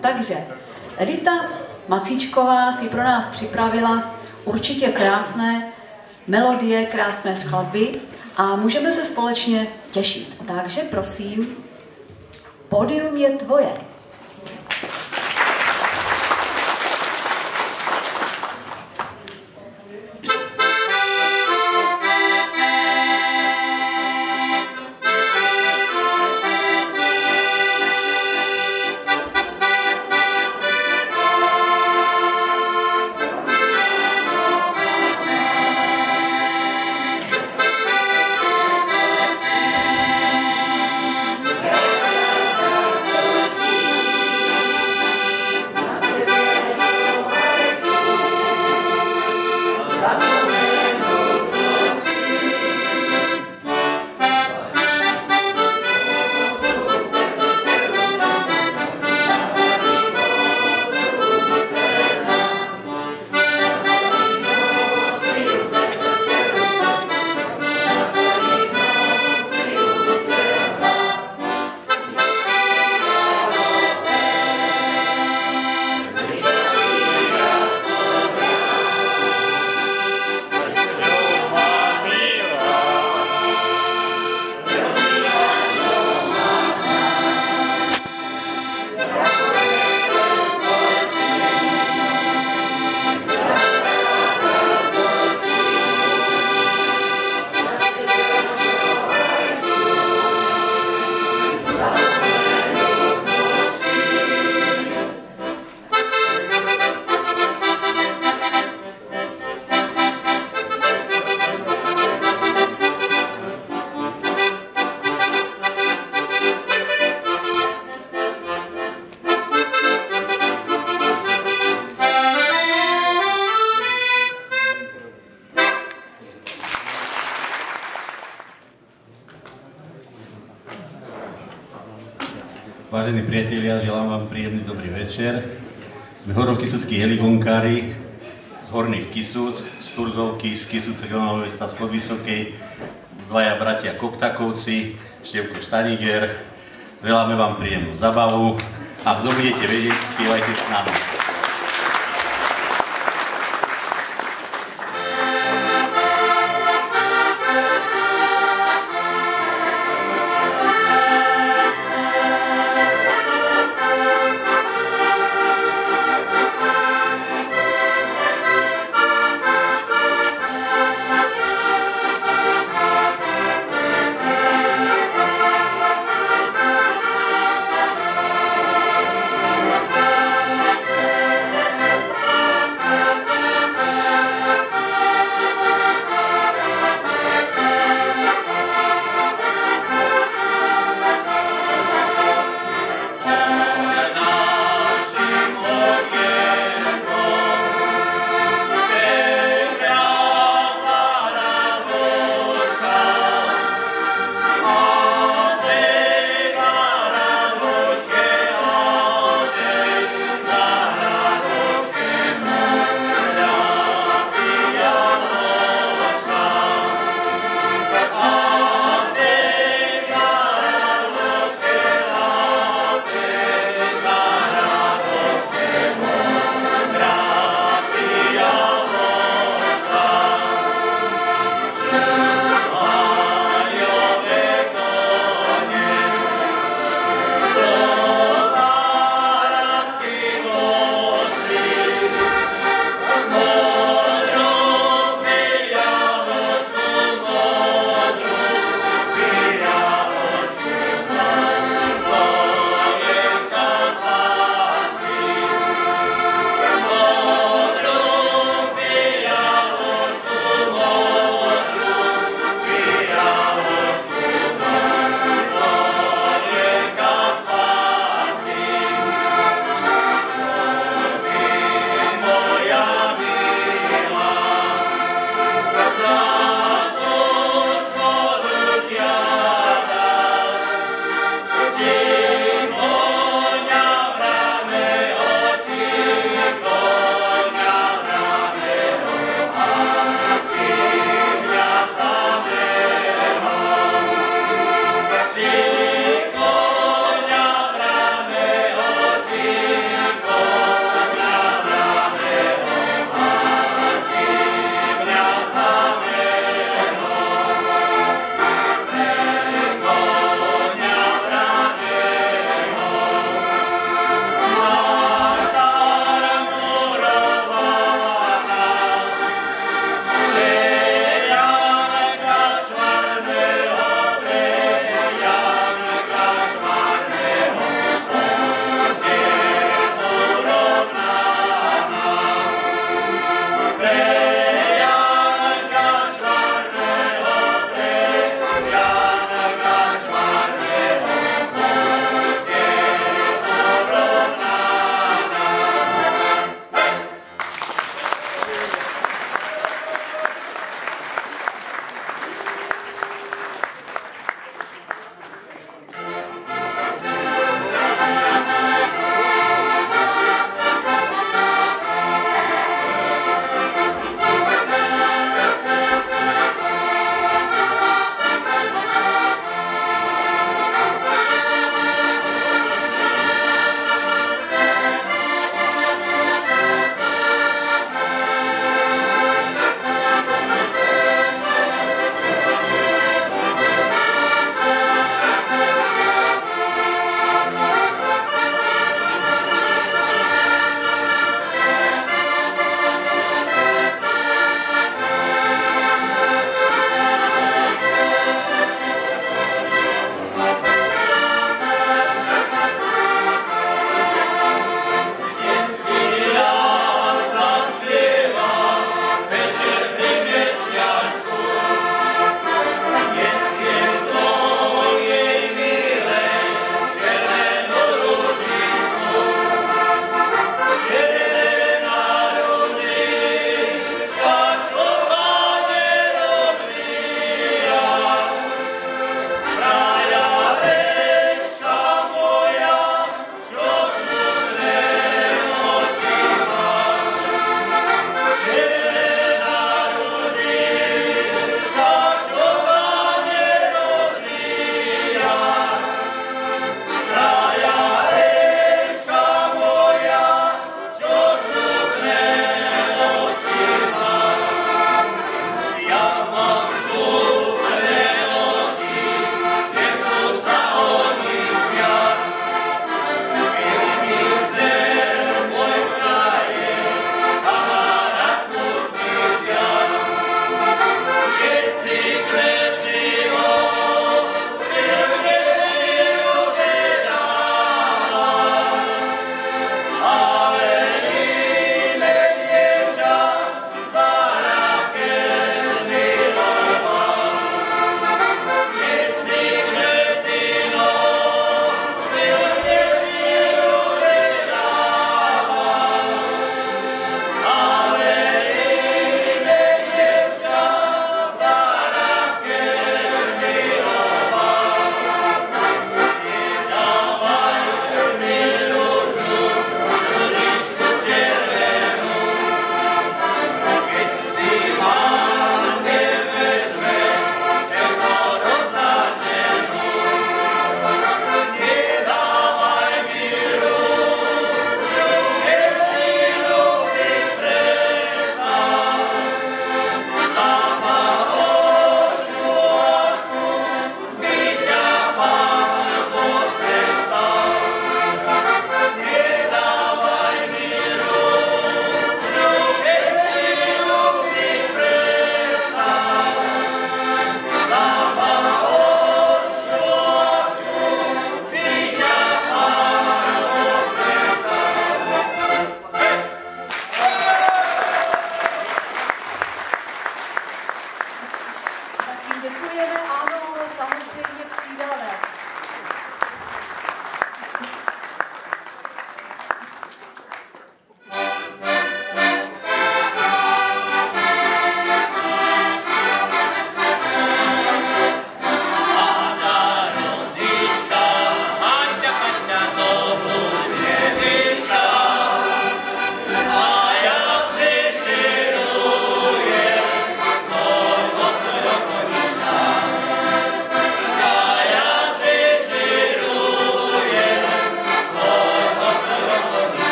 Takže Edita Macíčková si pro nás připravila určitě krásné melodie, krásné skladby a můžeme se společně těšit. Takže prosím, pódium je tvoje. Vážení priatelia, želám vám príjemný dobrý večer. Sme horokisuckí heligonkári z Horných Kisúc, z Turzovky, z Kisúce Gronovej, z Podvysokej, dvaja bratia Koktakovci, Števko Štaniger. Želáme vám príjemnú zabavu a kto budete vedieť, spievajte s nami.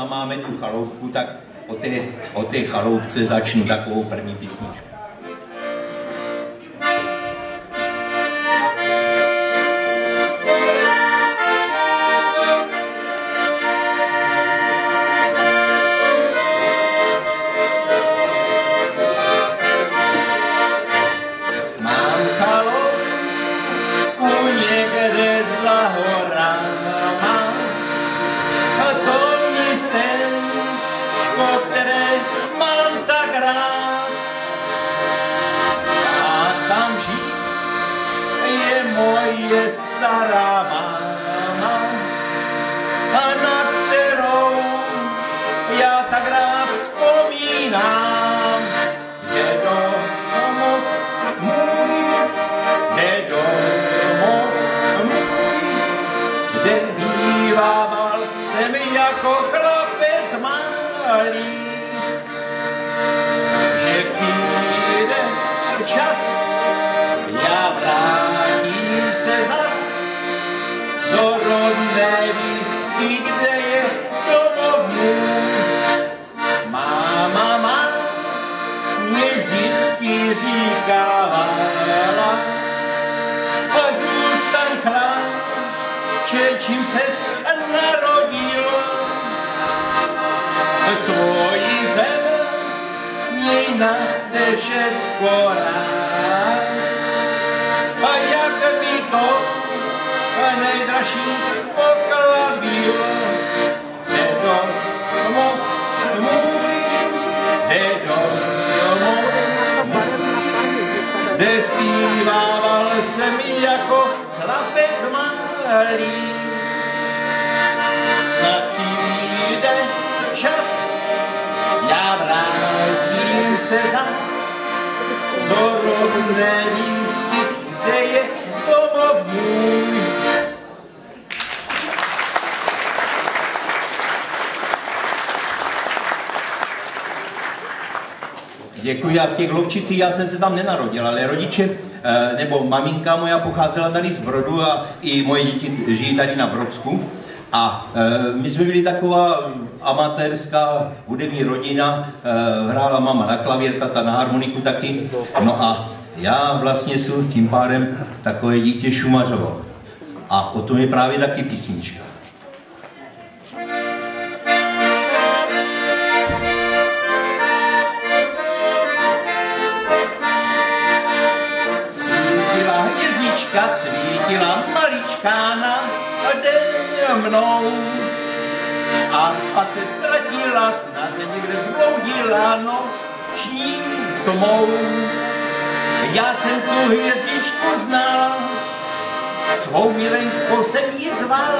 Tam máme tu chaloupku, tak o té, o té chaloupce začnu takovou první písničku. ve svojí zemi, jinak jde všecko rád. A jak by to nejdražší poklad byl, nedom domov můj, nedom domov kde zpívával jsem jako chlapec malý. Děkuji, já v těch Lovčicích, já jsem se tam nenarodil, ale rodiče, eh, nebo maminka moja pocházela tady z Brodu a i moje děti žijí tady na Brodsku. A e, my jsme byli taková amatérská hudební rodina, e, hrála mama na klavír, tata na harmoniku taky. No a já vlastně jsem tím pádem takové dítě šumařoval. A o tom je právě taky písnička. Mnou. A pak se ztratila, snad někde zbloudila noční tmou. Já jsem tu hvězdičku znal, svou milenkou jsem ji zval.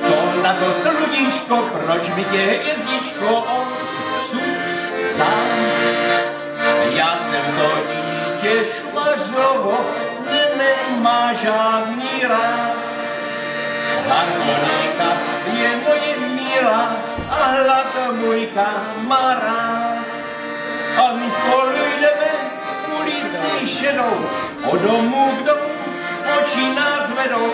Co na to sluníčko, proč mi tě hvězdičko vzal? Já jsem to dítě šumařovo, nemá žádný rád harmonika je moje milá a hlad můj kamarád. A my spolu jdeme ulici šedou, od domu k domu, oči nás vedou.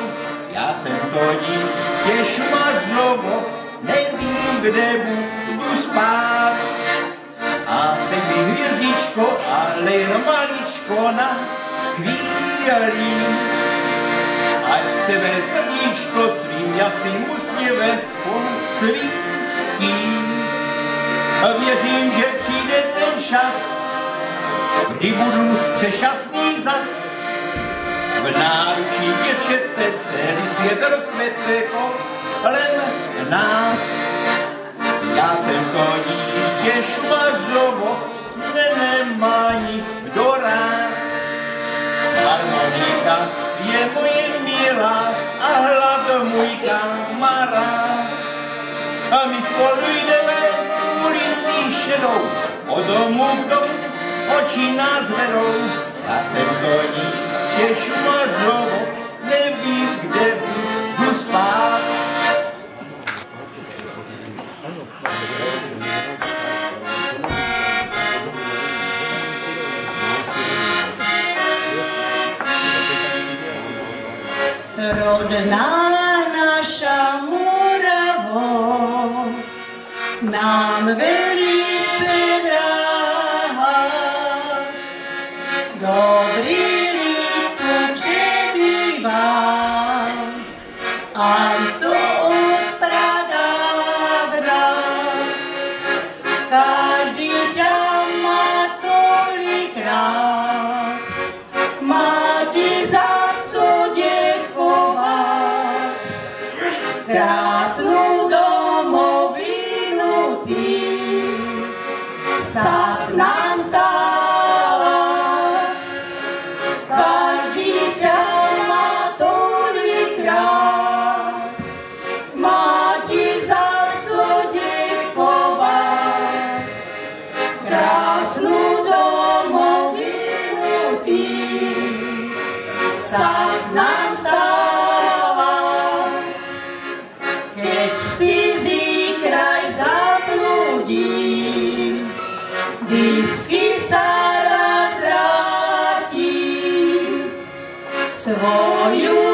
Já jsem to dítě Šumařovo, nevím, kde budu spát. A teď mi hvězdičko, ale jen maličko na chvíli ať se mé srdíčko svým jasným posvítí. A věřím, že přijde ten čas, kdy budu přešťastný zas. V náručí děvčete celý svět rozkvete kolem nás. Já jsem to dítě Šumařovo, ne nemá nikdo rád. Harmonika je moje milá a hlad můj kamarád. A my spolu jdeme ulicí šedou, od domu k domu, oči nás vedou. Já jsem do ní těšu mazovo, nevím, kde budu spát. rodná naša Moravo, nám velí So you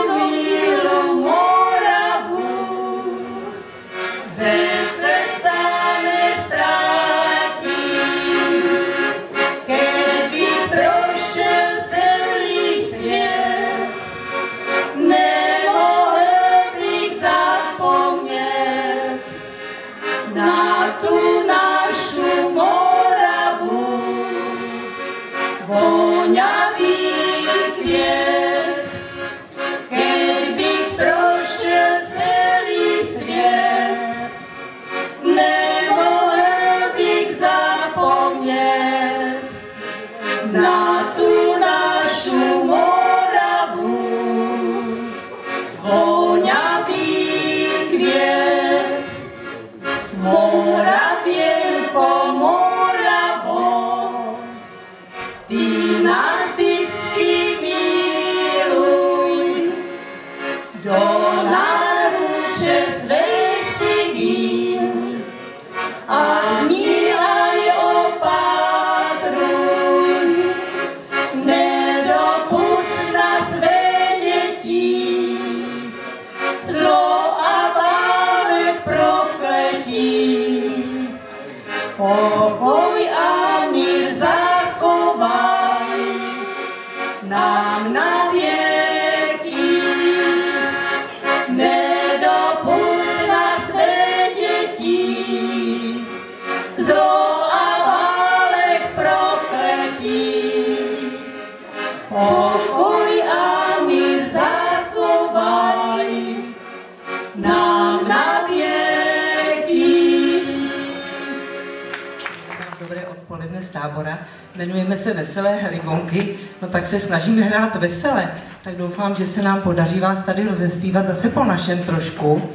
veselé heligonky, no tak se snažíme hrát vesele. Tak doufám, že se nám podaří vás tady rozespívat zase po našem trošku.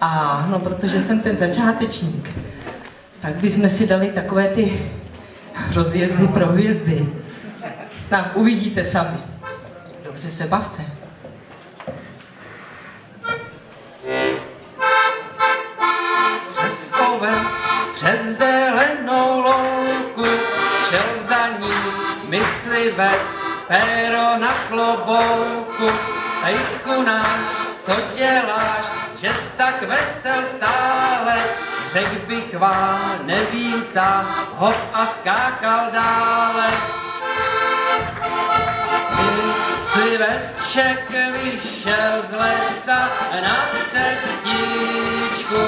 A no, protože jsem ten začátečník, tak bychom si dali takové ty rozjezdy, prohvězdy. Tak uvidíte sami. Dobře se bavte. Přes přes pivec, pero na chlobouku. pejsku nám, co děláš, že jsi tak vesel stále, řekl bych vám, nevím sám, hop a skákal dále. Sliveček vyšel z lesa na cestičku,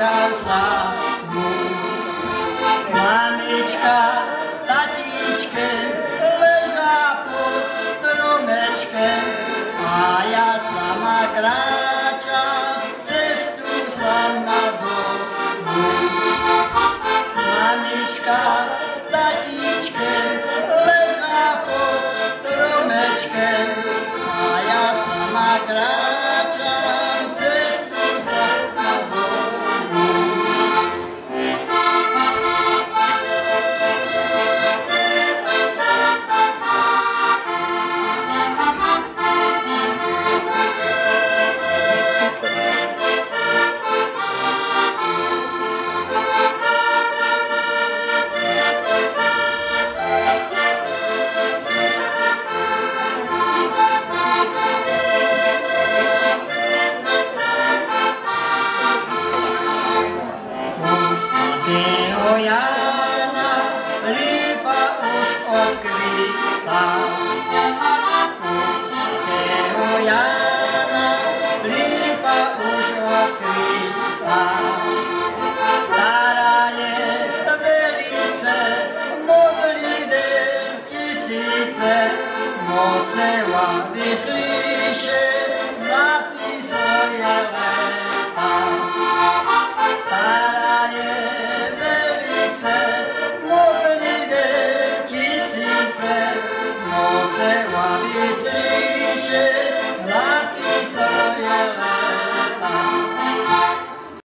nechám sám Bůh. Mamička s tatíčkem ležá pod stromečkem a já sama kráčám cestu sama do Mamička s tatíčkem